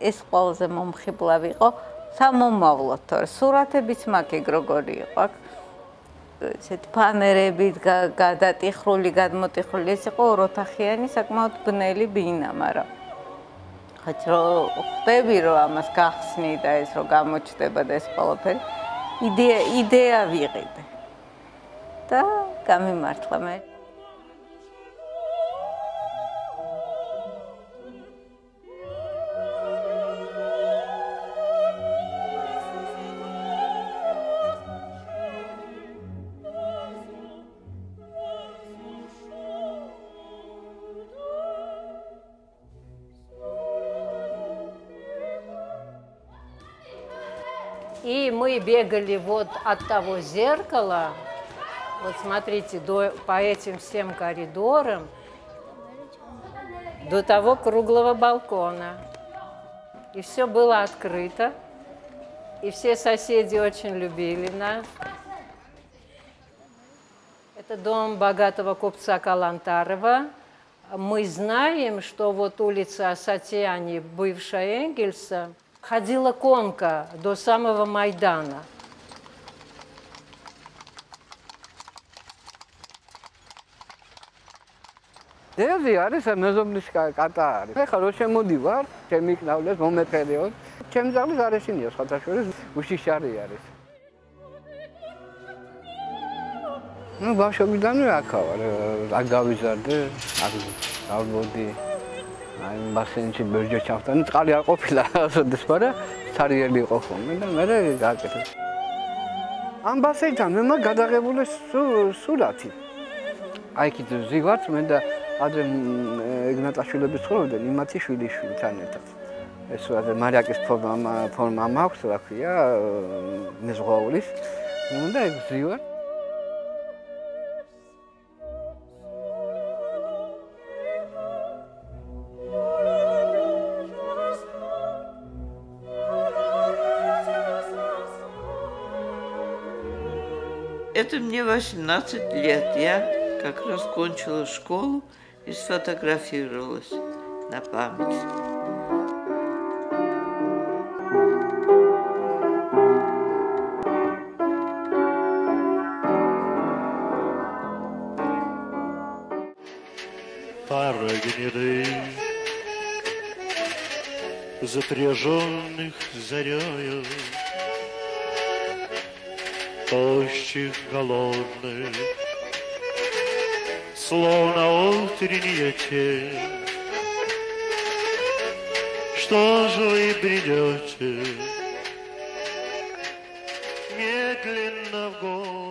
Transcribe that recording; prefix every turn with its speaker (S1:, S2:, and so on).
S1: ეს ყველაზე მომხიბლავი იყო სამომავლოდ, თორე სურათებიც მაგ ეგ როგორი იყო, აქ ესეთ ფანერებით გადატიხრული, გადმოტიხრული, ეს იყო ოროთახიანი საკმაოდ ბნელი ბინა, მაგრამ ხაც რო ხდები რომ ამას გახსნი და ეს რო გამოჩდება და ეს ყველაფერი იდეა იდეა ვიყიდე. და გამიმართლა მე.
S2: И мы бегали вот от того зеркала, вот смотрите, до, по этим всем коридорам, до того круглого балкона. И все было открыто. И все соседи очень любили нас. Это дом богатого купца Калантарова. Мы знаем, что вот улица Асатиани, бывшая Энгельса, ходила конка до самого Майдана.
S3: ეზე არის მეზობლის კატა არის. ეხლა რო შემოდივარ, ჩემი კნავლეს მომეფერიოთ. ჩემი ძაღლი გარეშინია სხვათაშორის უშიშარი არის. ну ბავშვობიდანვე აქა ვარ, აქ გავიზარდე, აქ გავბოდი. აი ბასენში ბერჯო ჩავთან წყალი არ ყოფილა ასოდეს მაგრამ ცარიელი იყო ხოლმე და მე გააკეთე. ამ ბასენთან მე მაგ გადაღებული სურათი აი კიდე ზიგარც მე და ადრე ეგნატაშვილების ცხოვრობდნენ იმათი შვილიშვილთან ერთად. ეს რა მარიაკის ფორმა ფორმა მაქვს რა ქვია მეზღვაულის. უნდა ეგ ზიგარ
S4: Это мне 18 лет. Я как раз кончила школу и сфотографировалась на память.
S5: Пара гнедых, запряженных зарею, тощих, голодных, словно утренняя тень. Что же вы бредете медленно в город?